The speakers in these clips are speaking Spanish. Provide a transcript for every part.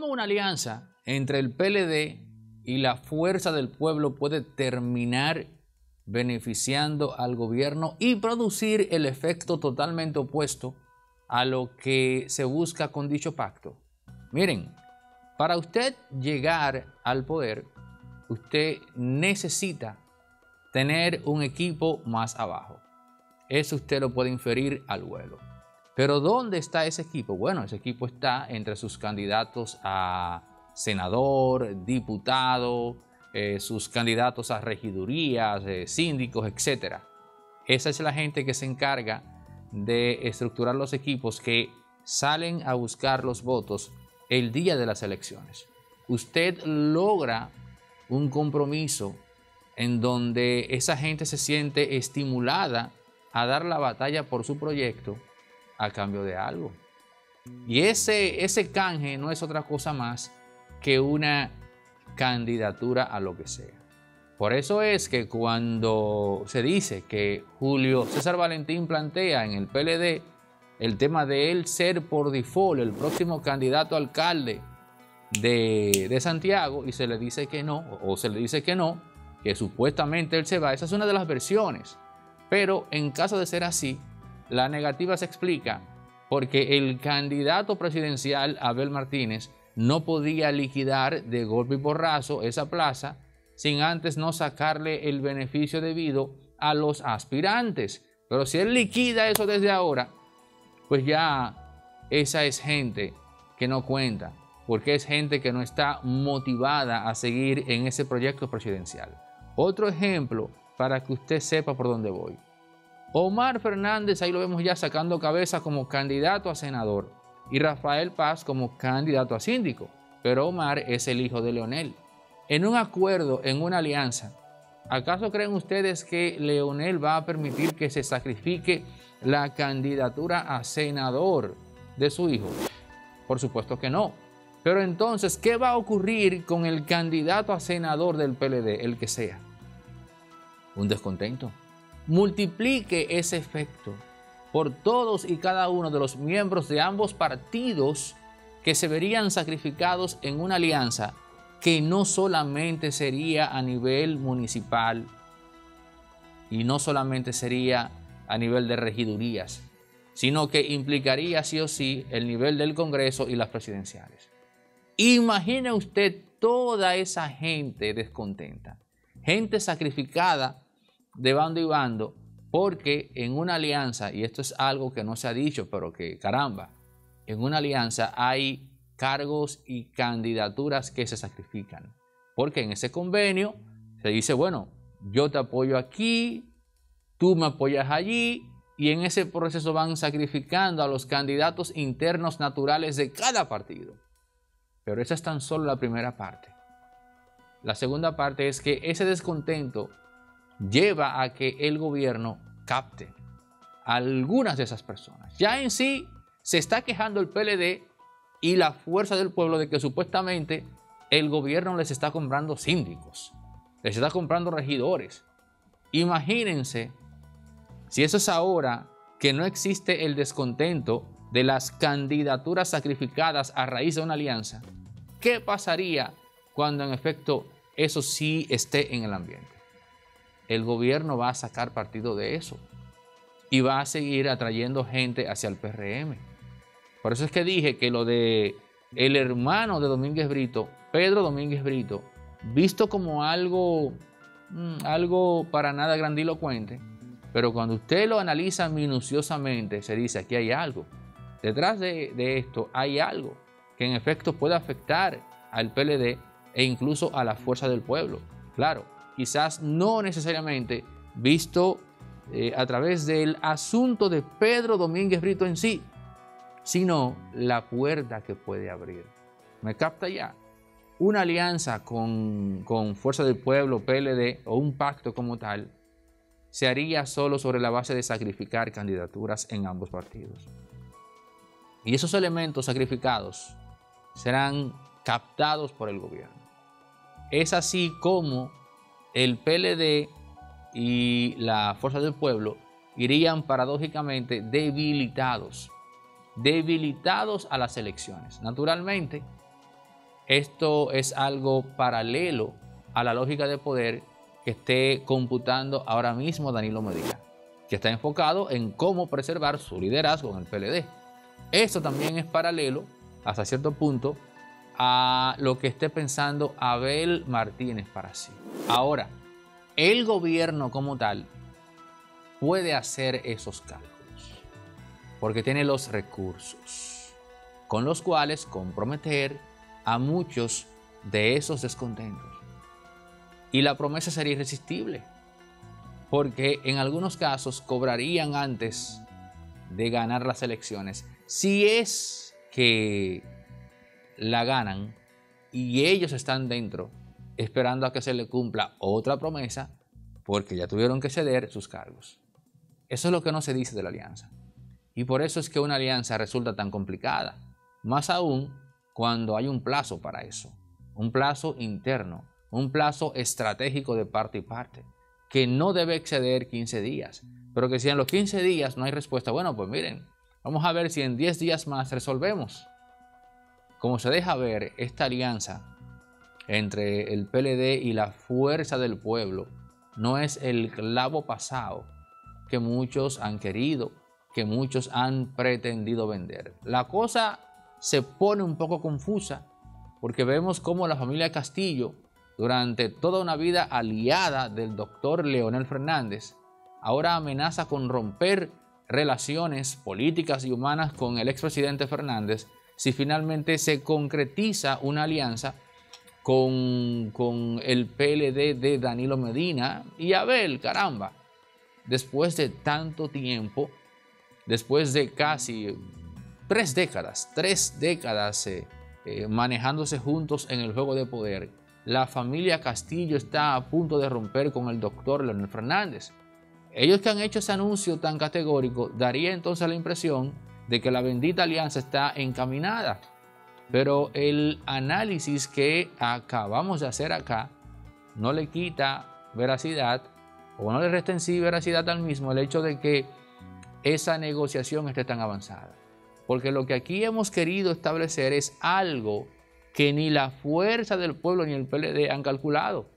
cómo una alianza entre el PLD y la fuerza del pueblo puede terminar beneficiando al gobierno y producir el efecto totalmente opuesto a lo que se busca con dicho pacto. Miren, para usted llegar al poder, usted necesita tener un equipo más abajo. Eso usted lo puede inferir al vuelo. Pero ¿dónde está ese equipo? Bueno, ese equipo está entre sus candidatos a senador, diputado, eh, sus candidatos a regidurías, eh, síndicos, etc. Esa es la gente que se encarga de estructurar los equipos que salen a buscar los votos el día de las elecciones. Usted logra un compromiso en donde esa gente se siente estimulada a dar la batalla por su proyecto a cambio de algo. Y ese, ese canje no es otra cosa más que una candidatura a lo que sea. Por eso es que cuando se dice que Julio César Valentín plantea en el PLD el tema de él ser por default el próximo candidato alcalde de, de, Santiago y se le dice que no, o se le dice que no, que supuestamente él se va, esa es una de las versiones. Pero en caso de ser así, la negativa se explica porque el candidato presidencial Abel Martínez no podía liquidar de golpe y porrazo esa plaza sin antes no sacarle el beneficio debido a los aspirantes. Pero si él liquida eso desde ahora, pues ya esa es gente que no cuenta, porque es gente que no está motivada a seguir en ese proyecto presidencial. Otro ejemplo para que usted sepa por dónde voy. Omar Fernández, ahí lo vemos ya sacando cabeza como candidato a senador y Rafael Paz como candidato a síndico, pero Omar es el hijo de Leonel. En un acuerdo, en una alianza, ¿acaso creen ustedes que Leonel va a permitir que se sacrifique la candidatura a senador de su hijo? Por supuesto que no. Pero entonces, ¿qué va a ocurrir con el candidato a senador del PLD, el que sea? Un descontento. Multiplique ese efecto por todos y cada uno de los miembros de ambos partidos que se verían sacrificados en una alianza que no solamente sería a nivel municipal y no solamente sería a nivel de regidurías, sino que implicaría sí o sí el nivel del Congreso y las presidenciales. Imagine usted toda esa gente descontenta, gente sacrificada de bando y bando porque en una alianza, y esto es algo que no se ha dicho, pero que caramba, en una alianza hay cargos y candidaturas que se sacrifican. Porque en ese convenio se dice, bueno, yo te apoyo aquí, tú me apoyas allí, y en ese proceso van sacrificando a los candidatos internos naturales de cada partido. Pero esa es tan solo la primera parte. La segunda parte es que ese descontento lleva a que el gobierno capte a algunas de esas personas. Ya en sí se está quejando el PLD y la fuerza del pueblo de que supuestamente el gobierno les está comprando síndicos, les está comprando regidores. Imagínense si eso es ahora que no existe el descontento de las candidaturas sacrificadas a raíz de una alianza, ¿qué pasaría cuando en efecto eso sí esté en el ambiente? El gobierno va a sacar partido de eso y va a seguir atrayendo gente hacia el PRM. Por eso es que dije que lo de el hermano de Domínguez Brito, Pedro Domínguez Brito, visto como algo, mm, algo para nada grandilocuente, pero cuando usted lo analiza minuciosamente, se dice aquí hay algo. Detrás de, de esto hay algo que en efecto puede afectar al PLD e incluso a la fuerza del pueblo. Claro, quizás no necesariamente visto eh, a través del asunto de Pedro Domínguez Brito en sí, sino la puerta que puede abrir. ¿Me capta ya? Una alianza con, con Fuerza del Pueblo, PLD o un pacto como tal se haría solo sobre la base de sacrificar candidaturas en ambos partidos. Y esos elementos sacrificados serán captados por el gobierno. Es así como el PLD y la Fuerza del Pueblo irían paradójicamente debilitados, debilitados a las elecciones. Naturalmente, esto es algo paralelo a la lógica de poder que esté computando ahora mismo Danilo Medina, que está enfocado en cómo preservar su liderazgo en el PLD. Esto también es paralelo, hasta cierto punto, a lo que esté pensando Abel Martínez para sí. Ahora, el gobierno como tal puede hacer esos cálculos, porque tiene los recursos con los cuales comprometer a muchos de esos descontentos. Y la promesa sería irresistible, porque en algunos casos cobrarían antes de ganar las elecciones. Si es que la ganan y ellos están dentro esperando a que se le cumpla otra promesa porque ya tuvieron que ceder sus cargos. Eso es lo que no se dice de la alianza. Y por eso es que una alianza resulta tan complicada. Más aún cuando hay un plazo para eso. Un plazo interno. Un plazo estratégico de parte y parte. Que no debe exceder 15 días. Pero que si en los 15 días no hay respuesta, bueno, pues miren, vamos a ver si en 10 días más resolvemos. Como se deja ver, esta alianza entre el PLD y la fuerza del pueblo no es el clavo pasado que muchos han querido, que muchos han pretendido vender. La cosa se pone un poco confusa porque vemos cómo la familia Castillo, durante toda una vida aliada del doctor Leonel Fernández, ahora amenaza con romper relaciones políticas y humanas con el expresidente Fernández si finalmente se concretiza una alianza con, con, el PLD de Danilo Medina y Abel, caramba. Después de tanto tiempo, después de casi tres décadas, tres décadas eh, eh, manejándose juntos en el juego de poder, la familia Castillo está a punto de romper con el doctor Leonel Fernández. Ellos que han hecho ese anuncio tan categórico daría entonces la impresión de que la bendita alianza está encaminada. Pero el análisis que acabamos de hacer acá no le quita veracidad o no le resta en sí veracidad al mismo el hecho de que esa negociación esté tan avanzada. Porque lo que aquí hemos querido establecer es algo que ni la fuerza del pueblo ni el PLD han calculado.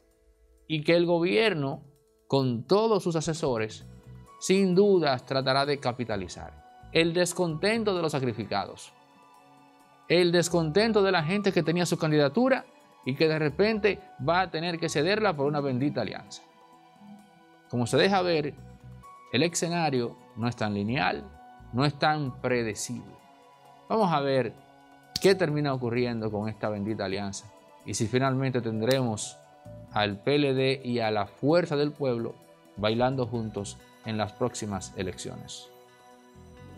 Y que el gobierno, con todos sus asesores, sin dudas tratará de capitalizar. El descontento de los sacrificados el descontento de la gente que tenía su candidatura y que de repente va a tener que cederla por una bendita alianza. Como se deja ver, el escenario no es tan lineal, no es tan predecible. Vamos a ver qué termina ocurriendo con esta bendita alianza y si finalmente tendremos al PLD y a la fuerza del pueblo bailando juntos en las próximas elecciones.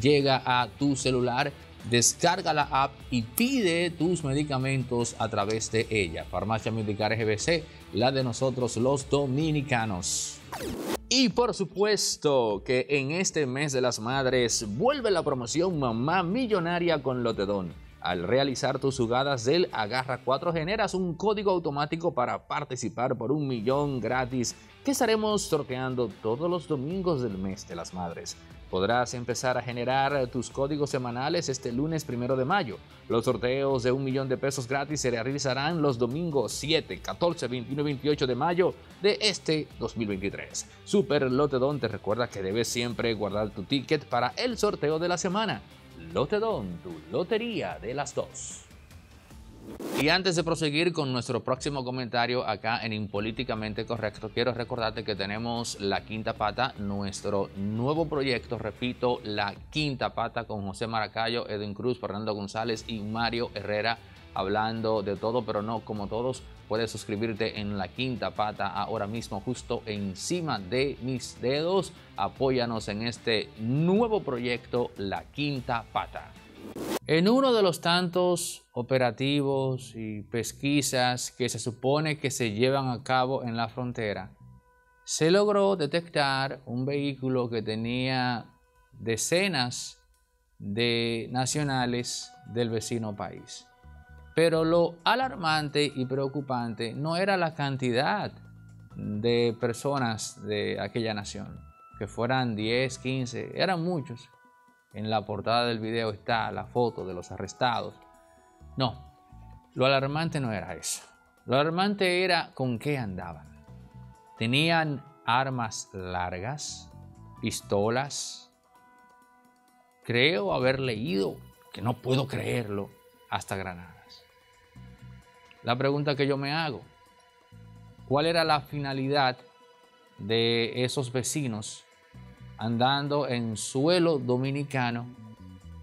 llega a tu celular, descarga la app y pide tus medicamentos a través de ella. Farmacia Medicar GBC, la de nosotros los dominicanos. Y por supuesto que en este mes de las madres vuelve la promoción Mamá Millonaria con Lotedón. Al realizar tus jugadas del Agarra 4 generas un código automático para participar por un millón gratis que estaremos sorteando todos los domingos del mes de las madres. Podrás empezar a generar tus códigos semanales este lunes primero de mayo. Los sorteos de un millón de pesos gratis se realizarán los domingos 7, 14, 21 y 28 de mayo de este 2023. Super Lotedon te recuerda que debes siempre guardar tu ticket para el sorteo de la semana. Lotedon, tu lotería de las dos. Y antes de proseguir con nuestro próximo comentario acá en Impolíticamente Correcto, quiero recordarte que tenemos La Quinta Pata, nuestro nuevo proyecto, repito, La Quinta Pata con José Maracayo, Edwin Cruz, Fernando González y Mario Herrera, hablando de todo, pero no como todos. Puedes suscribirte en La Quinta Pata ahora mismo, justo encima de mis dedos. Apóyanos en este nuevo proyecto, La Quinta Pata. En uno de los tantos operativos y pesquisas que se supone que se llevan a cabo en la frontera, se logró detectar un vehículo que tenía decenas de nacionales del vecino país. Pero lo alarmante y preocupante no era la cantidad de personas de aquella nación, que fueran 10, 15, eran muchos. En la portada del video está la foto de los arrestados. No, lo alarmante no era eso. Lo alarmante era con qué andaban. Tenían armas largas, pistolas. Creo haber leído, que no puedo creerlo, hasta granadas. La pregunta que yo me hago, ¿cuál era la finalidad de esos vecinos andando en suelo dominicano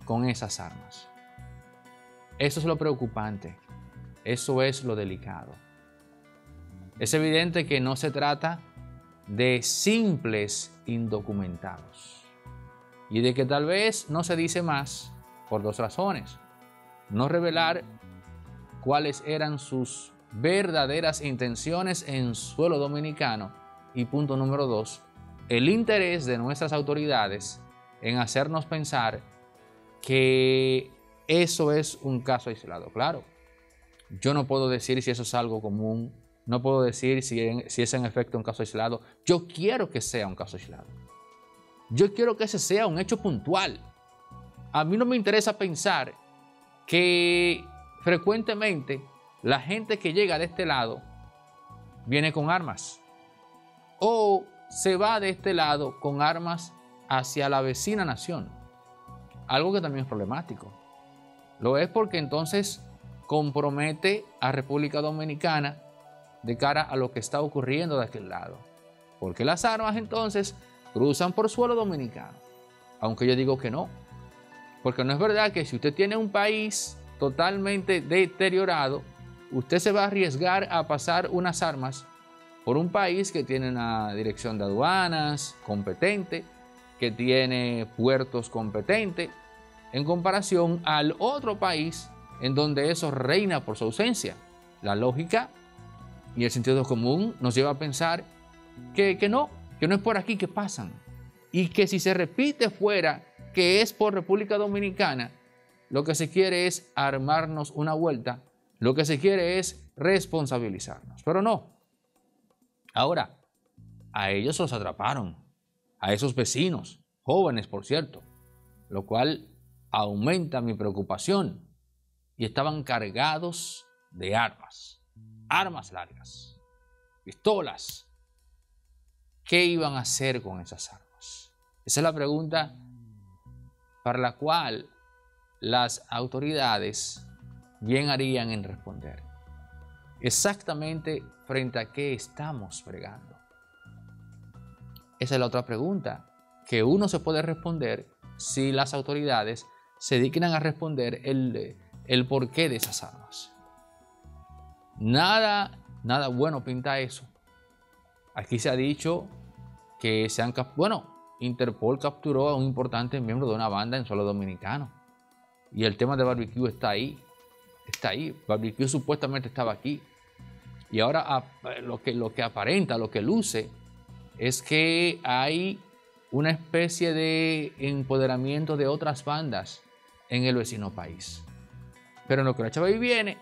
con esas armas. Eso es lo preocupante, eso es lo delicado. Es evidente que no se trata de simples indocumentados y de que tal vez no se dice más por dos razones. No revelar cuáles eran sus verdaderas intenciones en suelo dominicano y punto número dos, el interés de nuestras autoridades en hacernos pensar que eso es un caso aislado. Claro, yo no puedo decir si eso es algo común, no puedo decir si, es en efecto un caso aislado. Yo quiero que sea un caso aislado. Yo quiero que ese sea un hecho puntual. A mí no me interesa pensar que frecuentemente la gente que llega de este lado viene con armas o se va de este lado con armas hacia la vecina nación. Algo que también es problemático. Lo es porque entonces compromete a República Dominicana de cara a lo que está ocurriendo de aquel lado. Porque las armas entonces cruzan por suelo dominicano. Aunque yo digo que no. Porque no es verdad que si usted tiene un país totalmente deteriorado, usted se va a arriesgar a pasar unas armas por un país que tiene una dirección de aduanas competente, que tiene puertos competentes, en comparación al otro país en donde eso reina por su ausencia. La lógica y el sentido común nos lleva a pensar que, que no, que no es por aquí que pasan. Y que si se repite fuera que es por República Dominicana, lo que se quiere es armarnos una vuelta, lo que se quiere es responsabilizarnos. Pero no, Ahora, a ellos los atraparon, a esos vecinos, jóvenes por cierto, lo cual aumenta mi preocupación. Y estaban cargados de armas, armas largas, pistolas. ¿Qué iban a hacer con esas armas? Esa es la pregunta para la cual las autoridades bien harían en responder exactamente frente a qué estamos fregando. Esa es la otra pregunta que uno se puede responder si las autoridades se dignan a responder el, el porqué de esas armas. Nada, nada bueno pinta eso. Aquí se ha dicho que se han bueno, Interpol capturó a un importante miembro de una banda en suelo dominicano. Y el tema de barbecue está ahí. Está ahí. Barbecue supuestamente estaba aquí. Y ahora lo que, lo que aparenta, lo que luce, es que hay una especie de empoderamiento de otras bandas en el vecino país. Pero en lo que la chava viene,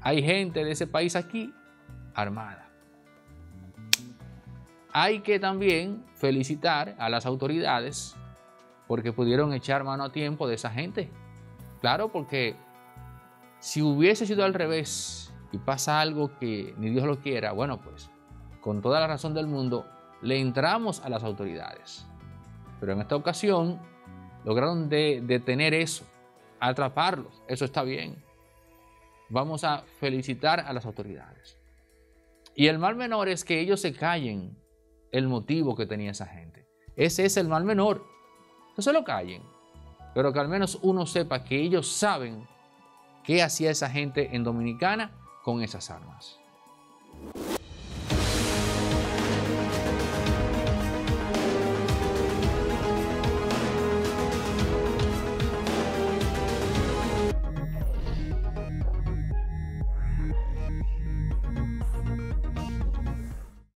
hay gente de ese país aquí armada. Hay que también felicitar a las autoridades porque pudieron echar mano a tiempo de esa gente. Claro, porque si hubiese sido al revés, y pasa algo que ni Dios lo quiera, bueno, pues con toda la razón del mundo le entramos a las autoridades. Pero en esta ocasión lograron detener eso, atraparlos. Eso está bien. Vamos a felicitar a las autoridades. Y el mal menor es que ellos se callen el motivo que tenía esa gente. Ese es el mal menor. No se lo callen. Pero que al menos uno sepa que ellos saben qué hacía esa gente en Dominicana con esas armas.